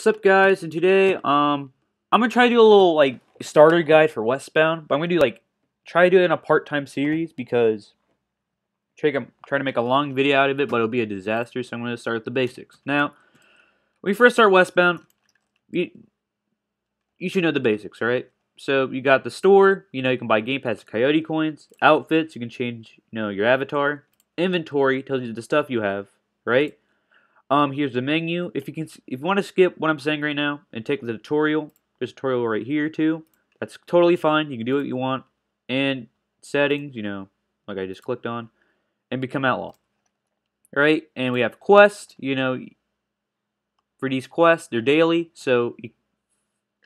What's up guys, and today, um, I'm gonna try to do a little, like, starter guide for Westbound, but I'm gonna do, like, try to do it in a part-time series, because try to, try to make a long video out of it, but it'll be a disaster, so I'm gonna start with the basics. Now, when you first start Westbound, you, you should know the basics, right? So, you got the store, you know, you can buy Game Pass Coyote coins, outfits, you can change, you know, your avatar, inventory tells you the stuff you have, right? Um, here's the menu. If you can, if you want to skip what I'm saying right now and take the tutorial, there's a tutorial right here too. That's totally fine. You can do what you want. And settings, you know, like I just clicked on, and become outlaw. All right, and we have quest. You know, for these quests, they're daily, so you,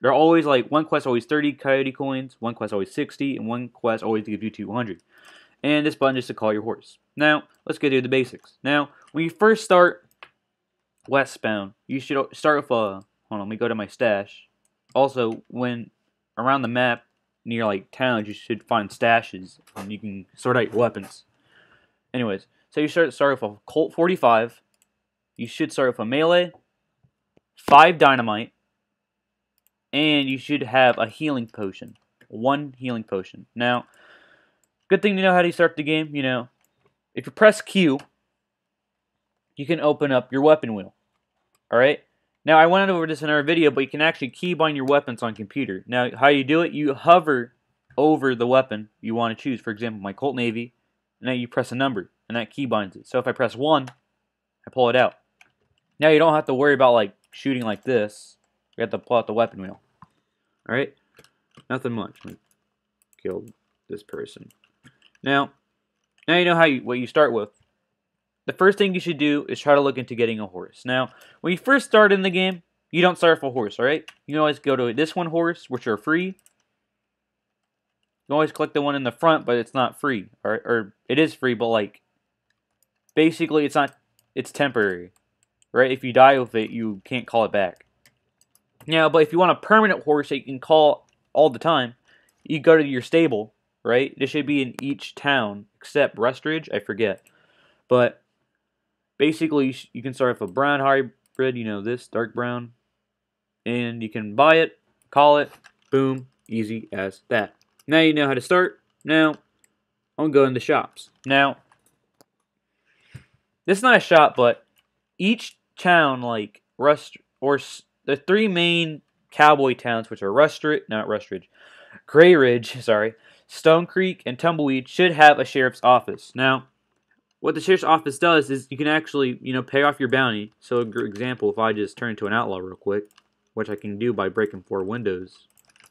they're always like one quest always 30 coyote coins, one quest always 60, and one quest always gives you 200. And this button is to call your horse. Now, let's get to the basics. Now, when you first start westbound, you should start with a. Hold on, let me go to my stash. Also, when around the map near like towns, you should find stashes and you can sort out your weapons. Anyways, so you start start with a Colt 45. You should start with a melee, five dynamite, and you should have a healing potion. One healing potion. Now, good thing to know how to start the game. You know, if you press Q, you can open up your weapon wheel. Alright? Now, I went over this in our video, but you can actually keybind your weapons on computer. Now, how you do it, you hover over the weapon you want to choose. For example, my Colt Navy, and then you press a number, and that keybinds it. So if I press 1, I pull it out. Now, you don't have to worry about, like, shooting like this. You have to pull out the weapon wheel. Alright? Nothing much. Kill this person. Now, now you know how you, what you start with the first thing you should do is try to look into getting a horse. Now, when you first start in the game, you don't start with a horse, alright? You always go to this one horse, which are free. You always click the one in the front, but it's not free. Or, or it is free, but like, basically it's not, it's temporary. Right? If you die with it, you can't call it back. Now, but if you want a permanent horse that you can call all the time, you go to your stable, right? This should be in each town, except Rustridge, I forget. But basically you can start with a brown hybrid, you know, this dark brown, and you can buy it, call it, boom, easy as that. Now you know how to start. Now, I'm going to the shops. Now, this is not a shop, but each town, like Rust, or the three main cowboy towns, which are Rustridge, not Rustridge, Grey Ridge, sorry, Stone Creek, and Tumbleweed, should have a sheriff's office. Now, what the sheriff's office does is you can actually, you know, pay off your bounty. So, for example, if I just turn into an outlaw real quick, which I can do by breaking four windows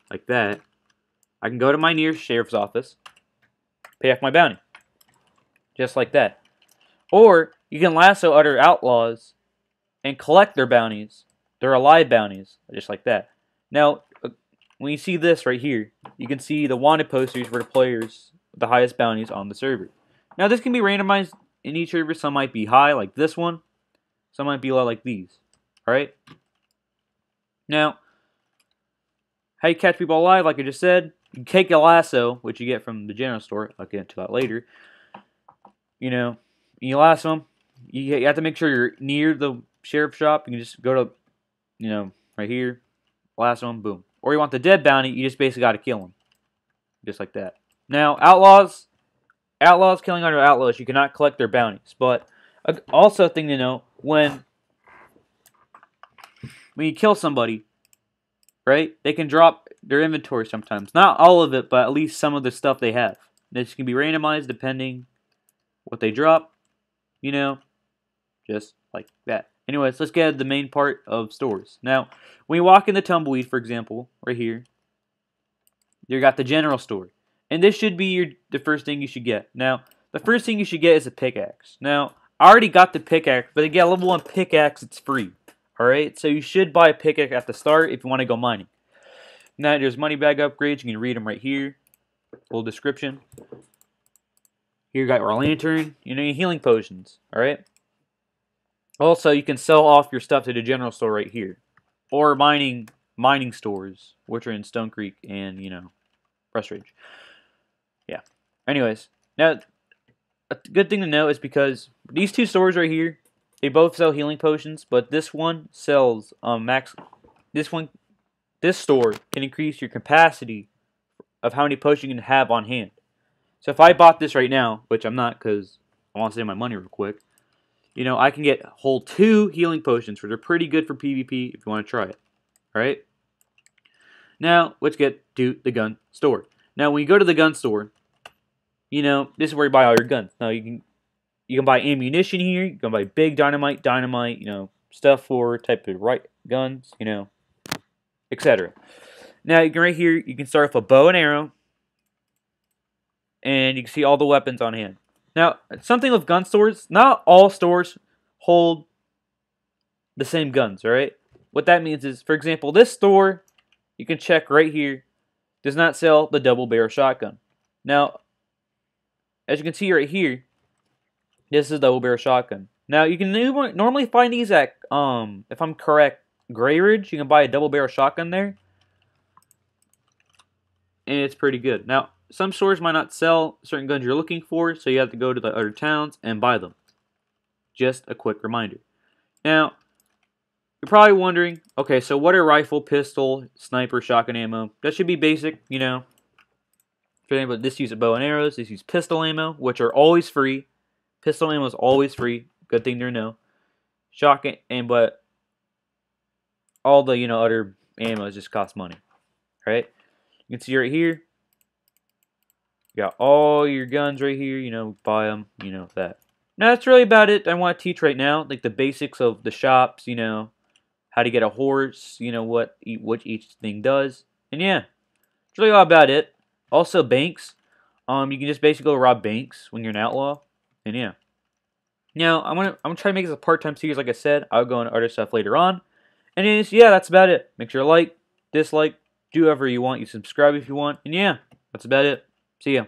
like that, I can go to my nearest sheriff's office, pay off my bounty. Just like that. Or you can lasso other outlaws and collect their bounties. Their alive bounties, just like that. Now, uh, when you see this right here, you can see the wanted posters for the players with the highest bounties on the server. Now, this can be randomized in each server. Some might be high, like this one. Some might be low, like these. Alright? Now, how you catch people alive, like I just said, you take a lasso, which you get from the general store. I'll get into that later. You know, you lasso them. You have to make sure you're near the sheriff shop. You can just go to, you know, right here, lasso them, boom. Or you want the dead bounty, you just basically got to kill them. Just like that. Now, outlaws, Outlaws killing other outlaws, you cannot collect their bounties. But uh, also a thing to know, when when you kill somebody, right, they can drop their inventory sometimes. Not all of it, but at least some of the stuff they have. This can be randomized depending what they drop, you know, just like that. Anyways, let's get the main part of stores. Now, when you walk in the tumbleweed, for example, right here, you got the general store. And this should be your the first thing you should get. Now, the first thing you should get is a pickaxe. Now, I already got the pickaxe, but again, level 1 pickaxe, it's free. Alright, so you should buy a pickaxe at the start if you want to go mining. Now, there's money bag upgrades. You can read them right here. Full description. Here you got your lantern. You know, your healing potions. Alright? Also, you can sell off your stuff to the general store right here. Or mining mining stores, which are in Stone Creek and, you know, Rustridge. Yeah. Anyways, now a good thing to know is because these two stores right here, they both sell healing potions, but this one sells um max. This one, this store can increase your capacity of how many potions you can have on hand. So if I bought this right now, which I'm not because I want to save my money real quick, you know, I can get whole two healing potions, which are pretty good for PvP if you want to try it. All right. Now let's get to the gun store. Now when you go to the gun store, you know this is where you buy all your guns. Now you can you can buy ammunition here. You can buy big dynamite, dynamite, you know, stuff for type of right guns, you know, etc. Now you can right here you can start with a bow and arrow, and you can see all the weapons on hand. Now something with gun stores, not all stores hold the same guns. All right. What that means is, for example, this store you can check right here does not sell the double barrel shotgun. Now, as you can see right here, this is the double barrel shotgun. Now you can normally find these at, um, if I'm correct, Grey Ridge. You can buy a double barrel shotgun there, and it's pretty good. Now some stores might not sell certain guns you're looking for, so you have to go to the other towns and buy them. Just a quick reminder. Now, you're probably wondering, okay, so what are rifle, pistol, sniper, shotgun ammo? That should be basic, you know. For example, this uses bow and arrows, this uses pistol ammo, which are always free. Pistol ammo is always free. Good thing to know. Shotgun and but all the you know other ammo just cost money. Right? You can see right here. You got all your guns right here, you know, buy them, you know, that. Now that's really about it I want to teach right now, like the basics of the shops, you know, how to get a horse, you know, what what each thing does. And yeah, it's really all about it. Also banks. Um, you can just basically go rob banks when you're an outlaw. And yeah. Now, I'm gonna I'm gonna try to make this a part-time series, like I said. I'll go into other stuff later on. And anyways, yeah, that's about it. Make sure to like, dislike, do whatever you want. You subscribe if you want. And yeah, that's about it. See ya.